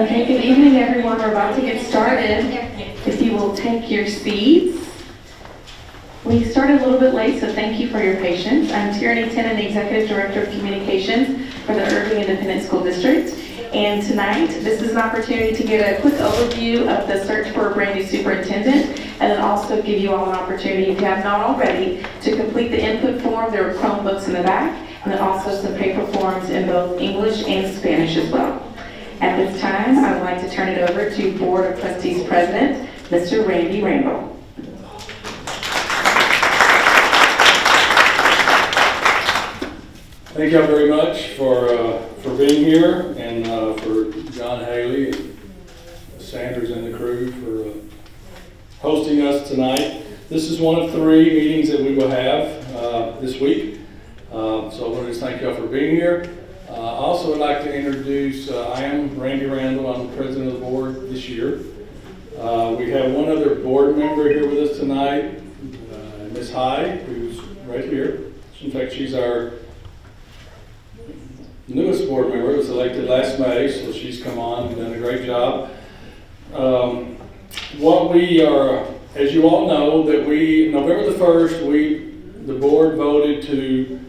Okay, good evening, everyone. We're about to get started. If you will take your seats. We started a little bit late, so thank you for your patience. I'm Tierney Tinnin, the Executive Director of Communications for the Irving Independent School District. And tonight, this is an opportunity to get a quick overview of the search for a brand new superintendent, and then also give you all an opportunity, if you have not already, to complete the input form. There are Chromebooks in the back, and then also some paper forms in both English and Spanish as well. At this time, I would like to turn it over to Board of Trustees President, Mr. Randy Randle. Thank y'all very much for, uh, for being here and uh, for John Haley and Sanders and the crew for uh, hosting us tonight. This is one of three meetings that we will have uh, this week. Uh, So I want to just thank y'all for being here. Uh, I also would like to introduce, uh, I am Randy Randle, I'm the president of the board this year. Uh, We have one other board member here with us tonight, Ms. Hyde, who's right here. In fact, she's our newest board member, was elected last May, so she's come on and done a great job. Um, What we are, as you all know, that we, November the 1st, we, the board voted to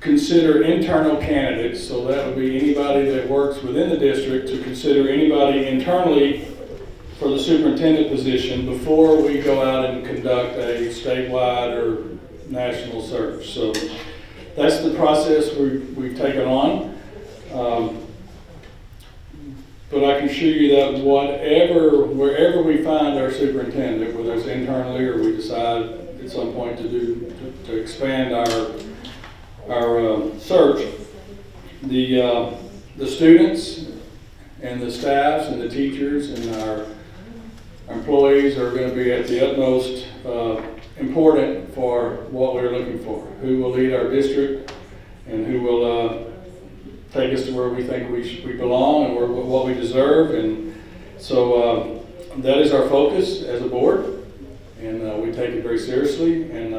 consider internal candidates, so that would be anybody that works within the district, to consider anybody internally for the superintendent position before we go out and conduct a statewide or national search. So that's the process we, we've taken on. Um, But I can assure you that whatever, wherever we find our superintendent, whether it's internally or we decide at some point to do, to- to expand our, our uh, search, the, uh, the students and the staffs and the teachers and our employees are going to be at the utmost uh, important for what we're looking for. Who will lead our district and who will uh, take us to where we think we, we belong and where, what we deserve. And so uh, that is our focus as a board, and uh, we take it very seriously. And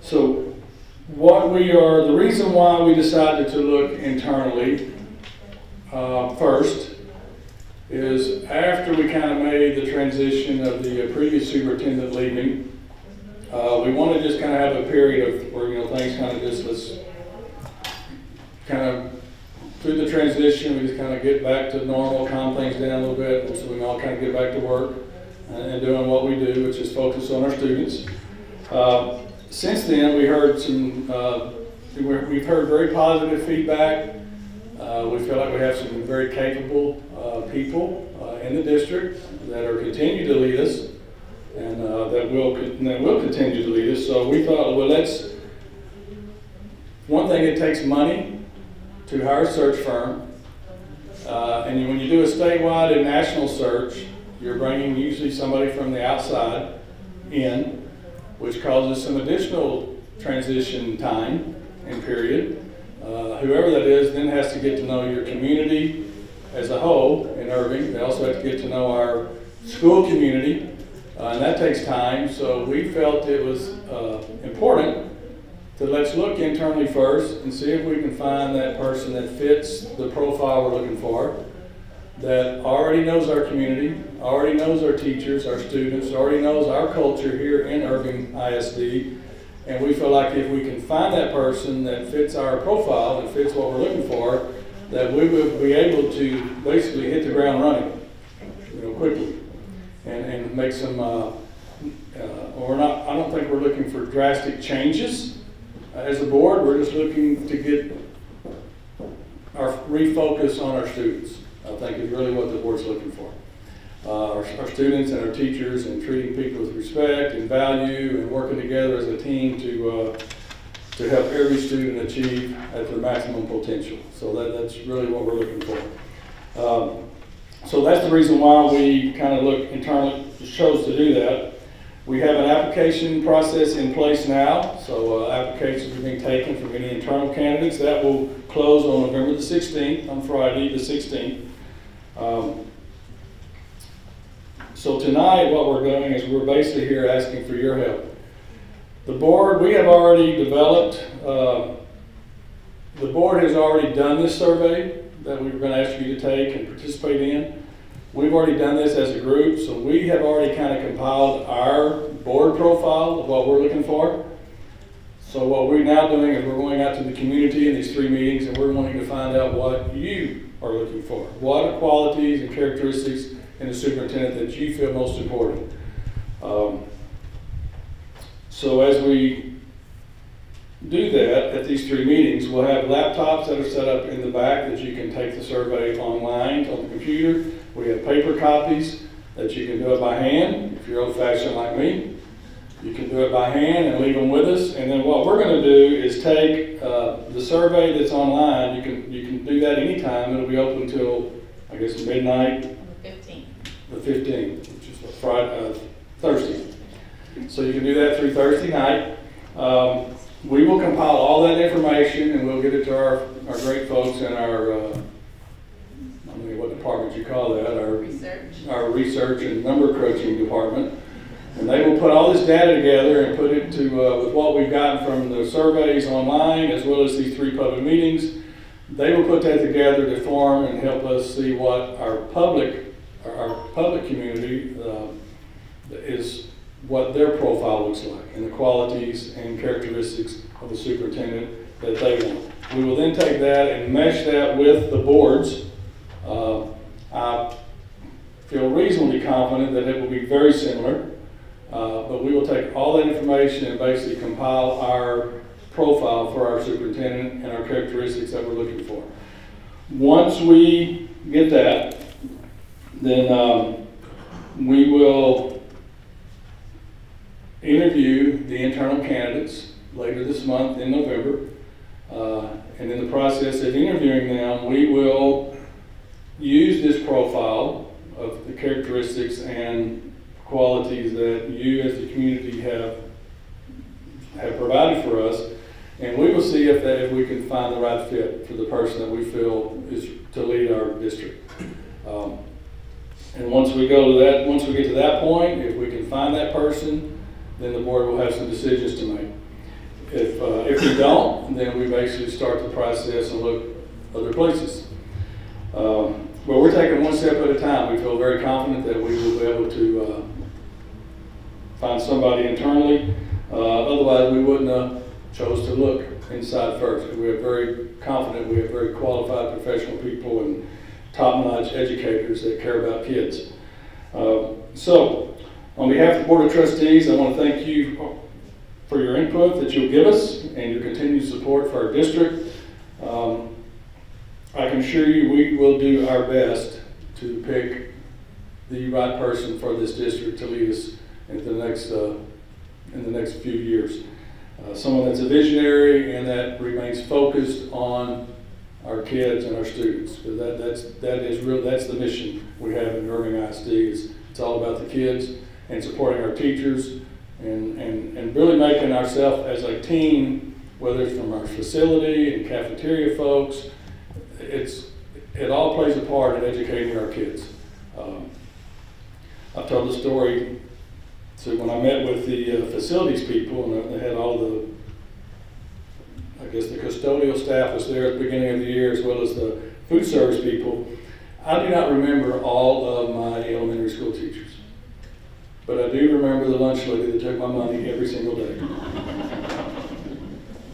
so what we are, the reason why we decided to look internally uh, first is after we kind of made the transition of the previous superintendent leaving, uh, we want to just kind of have a period of where, you know, things kind of just, let's kind of, through the transition, we just kind of get back to normal, calm things down a little bit, so we can all kind of get back to work and, and doing what we do, which is focus on our students. Uh, since then, we heard some, uh, we- we've heard very positive feedback. Uh, we feel like we have some very capable, uh, people, uh, in the district that are continue to lead us and, uh, that will, that will continue to lead us. So we thought, well, let's, one thing, it takes money to hire a search firm. Uh, and when you do a statewide and national search, you're bringing usually somebody from the outside in, which causes some additional transition time and period. Uh, whoever that is then has to get to know your community as a whole in Irving. They also have to get to know our school community, uh, and that takes time. So we felt it was uh, important to let's look internally first and see if we can find that person that fits the profile we're looking for, that already knows our community, already knows our teachers, our students, already knows our culture here in Irving ISD. And we feel like if we can find that person that fits our profile and fits what we're looking for, that we will be able to basically hit the ground running, you know, quickly. And, and make some, uh, uh, we're not, I don't think we're looking for drastic changes. Uh, As a board, we're just looking to get our refocus on our students. I think is really what the board's looking for. Uh, our, our students and our teachers and treating people with respect and value and working together as a team to, uh, to help every student achieve at their maximum potential. So that, that's really what we're looking for. Um, so that's the reason why we kind of look internally, chose to do that. We have an application process in place now, so uh, applications are being taken from any internal candidates. That will close on November the 16th, on Friday the 16th. Um, So tonight, what we're doing is we're basically here asking for your help. The board, we have already developed uh, the board has already done this survey that we were gonna ask you to take and participate in. We've already done this as a group, so we have already kind of compiled our board profile of what we're looking for. So what we're now doing is we're going out to the community in these three meetings and we're wanting to find out what you are looking for. What qualities and characteristics in the superintendent that you feel most important? Um, So as we do that at these three meetings, we'll have laptops that are set up in the back that you can take the survey online on the computer. We have paper copies that you can do it by hand, if you're old fashioned like me. You can do it by hand and leave them with us. And then what we're gonna do is take, uh, the survey that's online, you can, you can do that anytime. It'll be open until, I guess, midnight, Fifteen. the fifteenth, which is what, Friday, uh, Thursday. So you can do that through Thursday night. Um, we will compile all that information and we'll get it to our, our great folks in our, uh, I don't know what department you call that, our Research. our research and number crunching department. And they will put all this data together and put it to, uh, with what we've gotten from the surveys online as well as these three public meetings. They will put that together to form and help us see what our public, our, public community, uh, is, what their profile looks like and the qualities and characteristics of the superintendent that they want. We will then take that and mesh that with the boards. Uh, I feel reasonably confident that it will be very similar, uh, but we will take all that information and basically compile our profile for our superintendent and our characteristics that we're looking for. Once we get that, then um, we will interview the internal candidates later this month in November. Uh, And in the process of interviewing them, we will use this profile of the characteristics and qualities that you as the community have, have provided for us. And we will see if that, if we can find the right fit for the person that we feel is to lead our district. Um, And once we go to that, once we get to that point, if we can find that person, then the board will have some decisions to make. If, uh, if we don't, then we basically start the process and look other places. Um, But we're taking one step at a time. We feel very confident that we will be able to uh, find somebody internally. Uh, Otherwise, we wouldn't have chose to look inside first. We are very confident, we have very qualified professional people and top-notch educators that care about kids. Uh, So, on behalf of the Board of Trustees, I want to thank you for your input that you'll give us and your continued support for our district. Um, I can assure you, we will do our best to pick the right person for this district to lead us into the next, uh, in the next few years. Uh, Someone that's a visionary and that remains focused on our kids and our students. Because that, that's, that is real, that's the mission we have in Irving ISD is it's all about the kids and supporting our teachers and, and, and really making ourselves as a team, whether it's from our facility and cafeteria folks, it's, it all plays a part in educating our kids. Um, I've told the story, so when I met with the uh, facilities people and they had all the, I guess the custodial staff was there at the beginning of the year as well as the food service people. I do not remember all of my elementary school teachers. But I do remember the lunch lady that took my money every single day.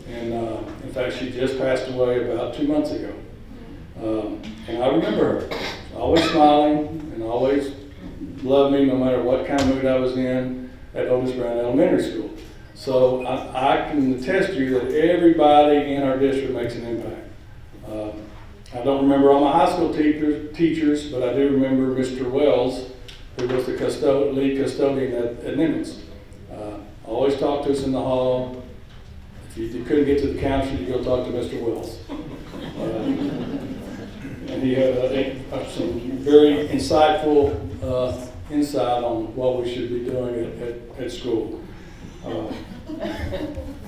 And, uh, in fact, she just passed away about two months ago. Um, and I remember her, always smiling and always loved me no matter what kind of mood I was in at Otis Brown Elementary School. So I, I can attest to you that everybody in our district makes an impact. Uh, I don't remember all my high school teachers, teachers, but I do remember Mr. Wells, who was the lead custodian at, at Nimitz. Uh, always talked to us in the hall. If you, you couldn't get to the counter, you go talk to Mr. Wells. Uh, and he had uh, some very insightful uh, insight on what we should be doing at, at, at school. Uh,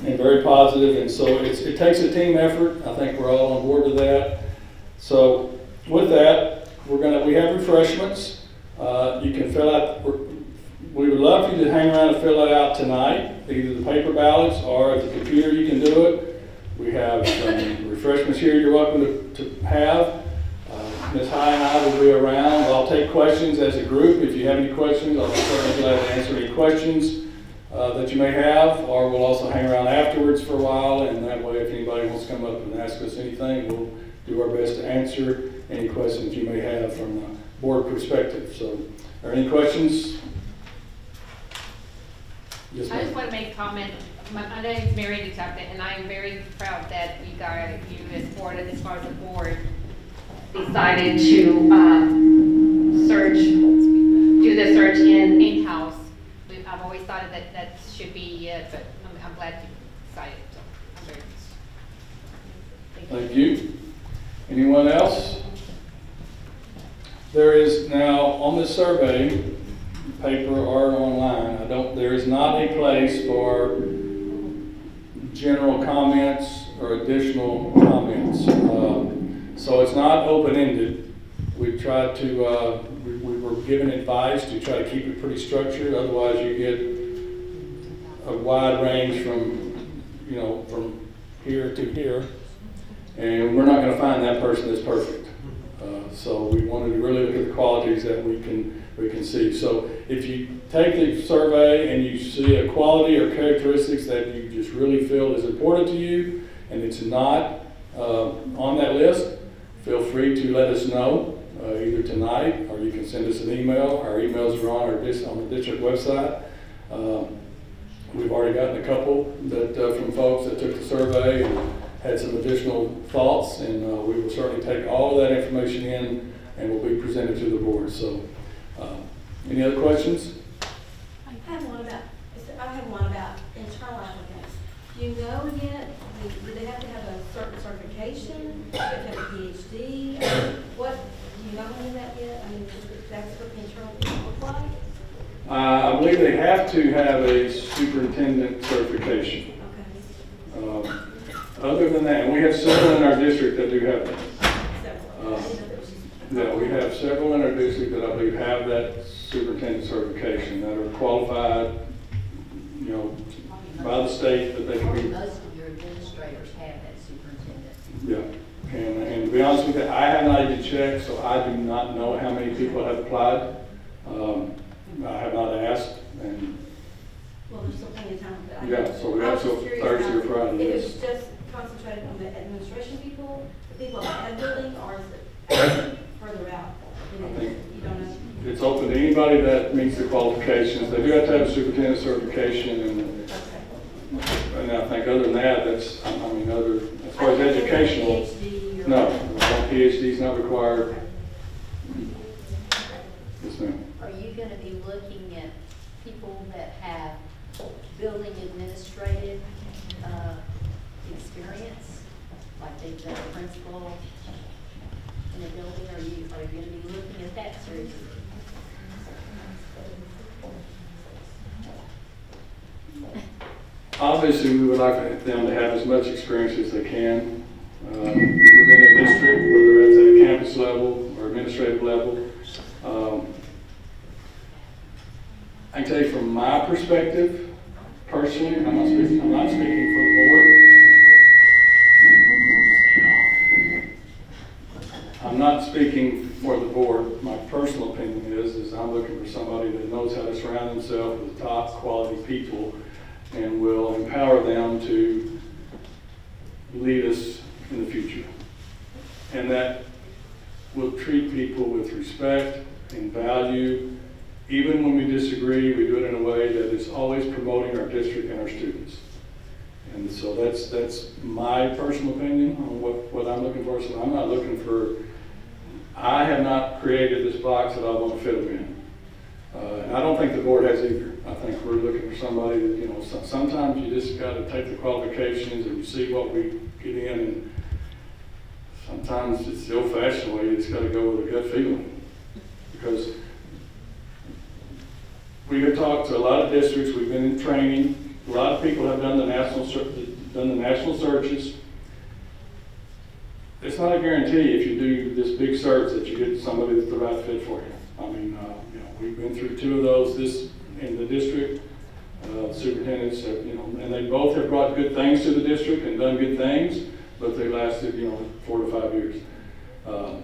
and very positive, and so it takes a team effort. I think we're all on board with that. So with that, we're gonna, we have refreshments. Uh, you can fill out, we're- would love for you to hang around and fill it out tonight, either the paper ballots or at the computer you can do it. We have some refreshments here you're welcome to, to have. Ms. Hyde and I will be around. I'll take questions as a group. If you have any questions, I'll be certainly glad to answer any questions uh, that you may have, or we'll also hang around afterwards for a while, and that way, if anybody wants to come up and ask us anything, we'll do our best to answer any questions you may have from the board perspective. So, are there any questions? Yes, I just want to make a comment. My, my name is Mary DeTuckett, and I am very proud that you guys, you as board, as far as the board, decided to, um, search, do the search in, in-house. I've always thought that that should be it, but I'm, I'm glad you decided, so I'm very. Thank you. Anyone else? There is now, on this survey, paper or online, I don't, there is not a place for general comments or additional comments. Um, So it's not open-ended. We tried to, uh, we we were given advice to try to keep it pretty structured, otherwise you get a wide range from, you know, from here to here. And we're not gonna find that person that's perfect. Uh, So we wanted to really look at the qualities that we can, we can see. So if you take the survey and you see a quality or characteristics that you just really feel is important to you, and it's not uh, on that list, feel free to let us know, uh, either tonight, or you can send us an email. Our emails are on our, on the district website. Um, We've already gotten a couple that, uh, from folks that took the survey and had some additional thoughts, and, uh, we will certainly take all of that information in and will be presented to the board, so, uh, any other questions? I have one about, I have one about internal applicants. Do you know yet, do they have to have certain certification? Have a PhD? What, do you know any of that yet? I mean, that's what the internal look like? Uh, I believe they have to have a superintendent certification. Okay. Um, Other than that, and we have several in our district that do have that. Several. I didn't know there was just- Yeah, we have several in our district that I believe have that superintendent certification, that are qualified, you know, by the state, that they can be most of your administrators have that superintendent. Yeah, and, and to be honest with you, I have not even checked, so I do not know how many people have applied. Um, I have not asked, and, Well, there's still plenty of time. Yeah, so we have till Thursday or Friday, it's just concentrated on the administration people, the people at the building, or is it further out? You know, I think- You don't know? it's open to anybody that meets the qualifications. They do have to have a superintendent certification, and, Okay. and I think other than that, that's, educational, no, PhD is not required. Yes, ma'am. Are you gonna be looking at people that have building administrative, uh, experience? Like they've been a principal in a building, are you, are you gonna be looking at that seriously? Obviously, we would like them to have as much experience as they can uh, within the district, whether at a campus level or administrative level. Um, I can tell you from my perspective, personally, I'm not speaking, I'm not speaking for the board. I'm not speaking for the board. My personal opinion is, is I'm looking for somebody that knows how to surround themselves with top quality people and will empower them to lead us in the future. And that will treat people with respect and value. Even when we disagree, we do it in a way that is always promoting our district and our students. And so that's, that's my personal opinion on what, what I'm looking for. So I'm not looking for, I have not created this box that I want to fit them in. Uh, and I don't think the board has either. I think we're looking for somebody that, you know, so- sometimes you just gotta take the qualifications and you see what we get in and sometimes it's the old fashioned way, you just gotta go with a gut feeling. Because we have talked to a lot of districts, we've been in training, a lot of people have done the national, done the national searches. It's not a guarantee if you do this big search that you get somebody that's the right fit for you. I mean, uh, you know, we've been through two of those this, in the district. Uh, superintendents, have, you know, and they both have brought good things to the district and done good things. but they lasted, you know, four to five years. Uh,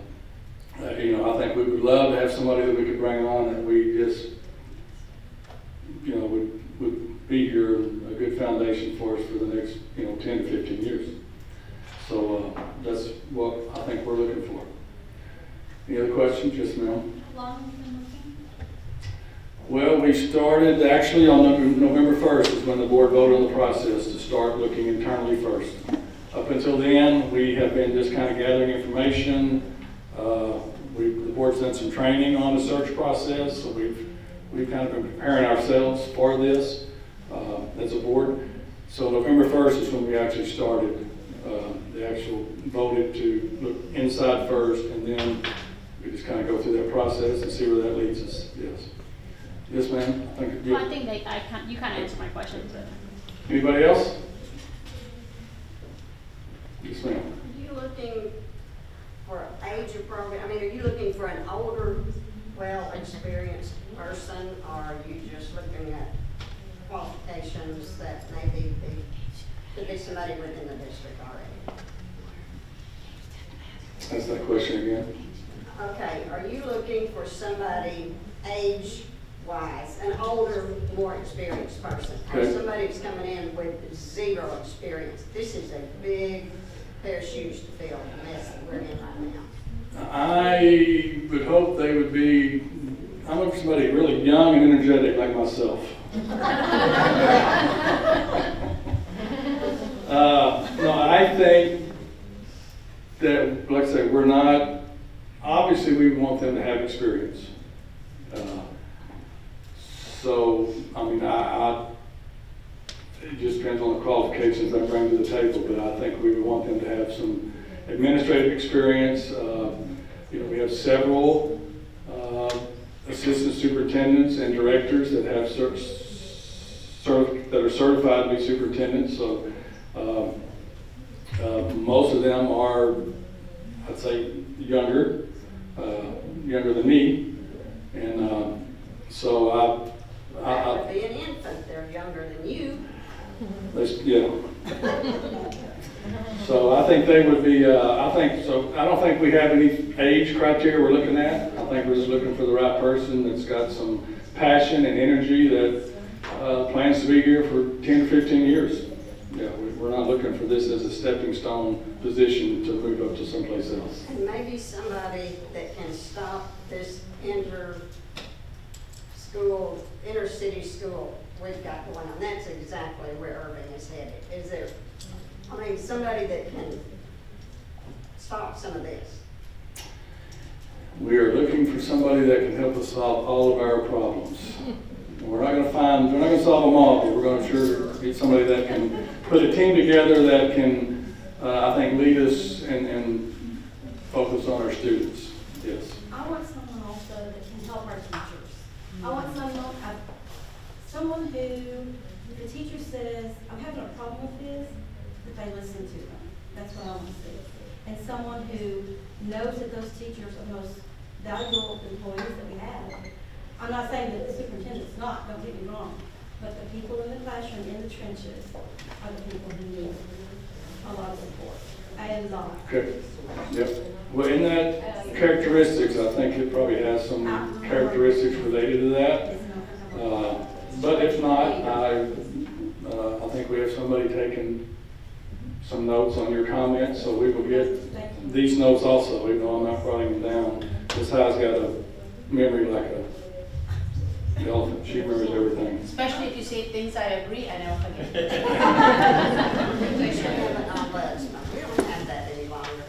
uh, You know, I think we would love to have somebody that we could bring on that we just, you know, would, would be here, a good foundation for us for the next, you know, ten to fifteen years. So, uh, that's what I think we're looking for. Any other questions? Yes, ma'am? How long have you been looking? Well, we started, actually on November 1st is when the board voted on the process to start looking internally first. Up until then, we have been just kind of gathering information. Uh, We, the board's done some training on the search process, so we've, we've kind of been preparing ourselves for this uh, as a board. So November 1st is when we actually started, uh, the actual voted to look inside first, and then we just kind of go through that process and see where that leads us, yes. Yes, ma'am? I think, Well, I think they, I, you kind of answered my question, but. Anybody else? Yes, ma'am. Are you looking age appropriate, I mean, are you looking for an older, well-experienced person? Or are you just looking at qualifications that maybe be, could be somebody within the district already? Ask that question again. Okay, are you looking for somebody age-wise, an older, more experienced person? Or somebody that's coming in with zero experience? This is a big pair of shoes to fill, the mess that we're in right now. I would hope they would be, I'm looking for somebody really young and energetic like myself. Uh, no, I think that, like I say, we're not, obviously, we want them to have experience. Uh, So, I mean, I, I, it just depends on the qualifications they bring to the table, but I think we would want them to have some administrative experience. Uh, You know, we have several uh, assistant superintendents and directors that have that are certified to be superintendents, so um, uh, most of them are, I'd say, younger, uh, younger than me, and um, so I, I, That I be an infant, they're younger than you. Yeah. So I think they would be, uh, I think, so I don't think we have any age criteria we're looking at. I think we're just looking for the right person that's got some passion and energy that, uh, plans to be here for ten to fifteen years. Yeah, we- we're not looking for this as a stepping stone position to move up to someplace else. And maybe somebody that can stop this inter school, inter-city school we've got going on. That's exactly where Irving is headed. Is there, I mean, somebody that can stop some of this. We are looking for somebody that can help us solve all of our problems. We're not gonna find, we're not gonna solve them all, but we're gonna sure get somebody that can put a team together that can, uh, I think, lead us and, and focus on our students. Yes. I want someone also that can help our teachers. I want someone, I, someone who, the teacher says, I'm having a problem with this, they listen to them. That's what I want to see. And someone who knows that those teachers are the most valuable employees that we have. I'm not saying that the superintendent's not, don't get me wrong, but the people in the classroom, in the trenches, are the people who need a lot of support. And, uh, Okay. Yep. Well, in that characteristics, I think it probably has some characteristics related to that. Uh, But if not, I, uh, I think we have somebody taking some notes on your comments, so we will get these notes also, even though I'm not writing them down. This house has got a memory like a elephant, she remembers everything. Especially if you say things I agree, I don't forget. They should have an ombudsman. We don't have that any longer.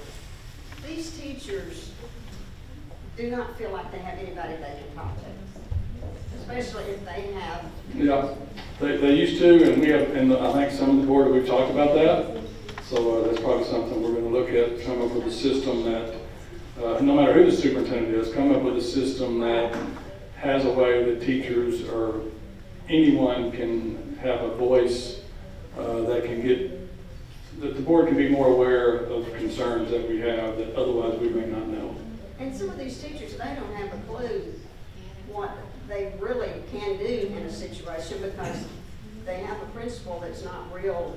These teachers do not feel like they have anybody they can talk to, especially if they have Yeah, they, they used to, and we have, and I think some of the board, we've talked about that. So uh, that's probably something we're gonna look at, come up with a system that, uh, no matter who the superintendent is, come up with a system that has a way that teachers or anyone can have a voice, uh, that can get, that the board can be more aware of concerns that we have that otherwise we may not know. And some of these teachers, they don't have a clue what they really can do in a situation because they have a principal that's not real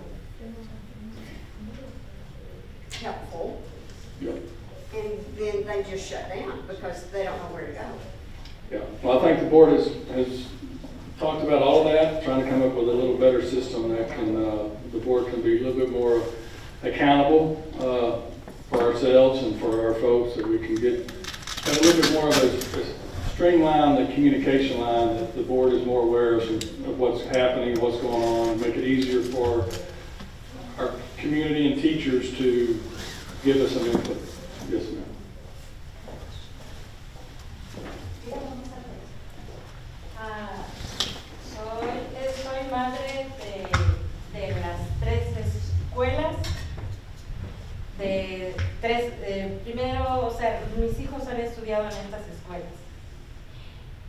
helpful, Yep. and then they just shut down because they don't know where to go. Yeah, well, I think the board has, has talked about all that, trying to come up with a little better system that can, uh, the board can be a little bit more accountable, uh, for ourselves and for our folks, that we can get, a little bit more of a a streamline the communication line, that the board is more aware of, of what's happening, what's going on, make it easier for our community and teachers to Yes, ma'am. Soy madre de, las tres eh, primero, o sea, mis hijos han estudiado en estas escuelas.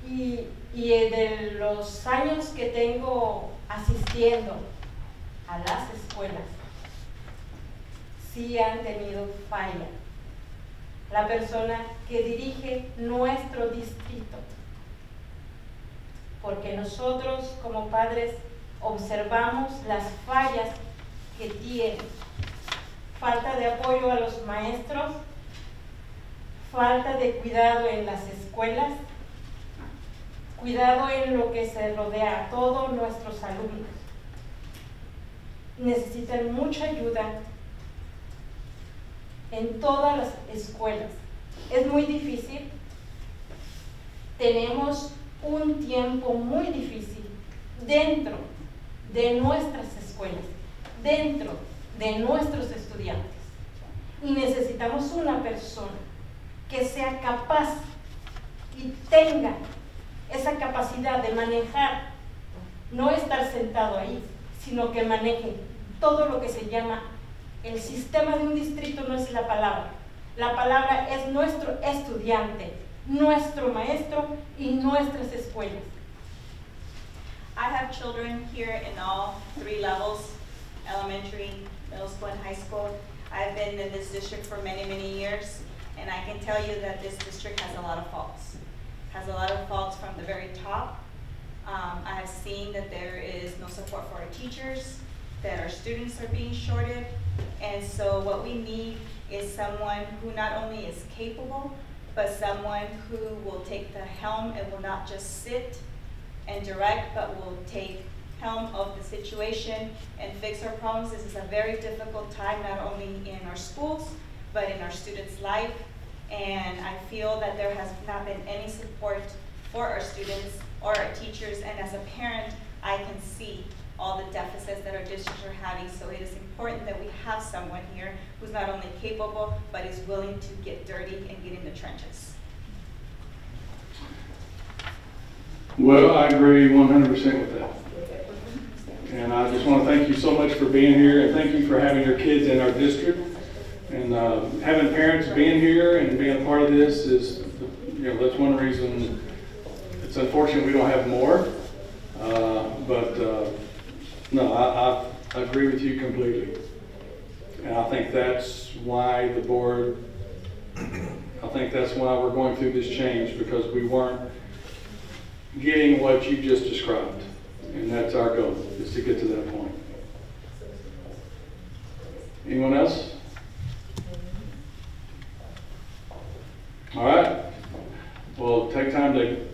Y, y eh, de los años que tengo asistiendo a las sí han tenido falla. La persona que dirige nuestro distrito porque nosotros como padres observamos las fallas que tiene. Falta de apoyo a los maestros, falta de cuidado en las escuelas, cuidado en lo que se rodea a todos nuestros alumnos. Necesitan mucha ayuda en todas las escuelas. Es muy difícil. Tenemos un tiempo muy difícil dentro de nuestras escuelas, dentro de nuestros estudiantes. Y necesitamos una persona que sea capaz y tenga esa capacidad de manejar, no estar sentado ahí, sino que maneje todo lo que se llama el sistema de un distrito no es la palabra. La palabra es nuestro estudiante, nuestro maestro y nuestras escuelas. I have children here in all three levels, elementary, middle school, and high school. I've been in this district for many, many years, and I can tell you that this district has a lot of faults. Has a lot of faults from the very top. Um, I have seen that there is no support for our teachers, that our students are being shorted, and so what we need is someone who not only is capable, but someone who will take the helm and will not just sit and direct, but will take helm of the situation and fix our problems. This is a very difficult time, not only in our schools, but in our students' life. And I feel that there has not been any support for our students or our teachers, and as a parent, I can see all the deficits that our districts are having. So it is important that we have someone here who's not only capable, but is willing to get dirty and get in the trenches. Well, I agree one hundred percent with that. And I just want to thank you so much for being here, and thank you for having your kids in our district. And uh, having parents being here and being a part of this is, you know, that's one reason, it's unfortunate we don't have more. Uh, But, uh, no, I, I, agree with you completely. And I think that's why the board, I think that's why we're going through this change, because we weren't getting what you just described. And that's our goal, is to get to that point. Anyone else? All right. Well, take time to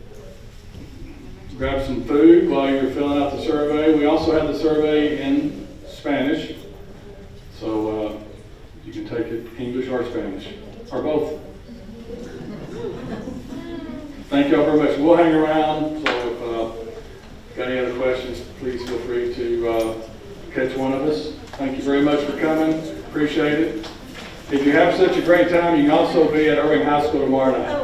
grab some food while you're filling out the survey. We also have the survey in Spanish. So uh, you can take it English or Spanish, or both. Thank y'all very much. We'll hang around, so if uh, got any other questions, please feel free to uh, catch one of us. Thank you very much for coming. Appreciate it. If you have such a great time, you can also be at Irving High School tomorrow night.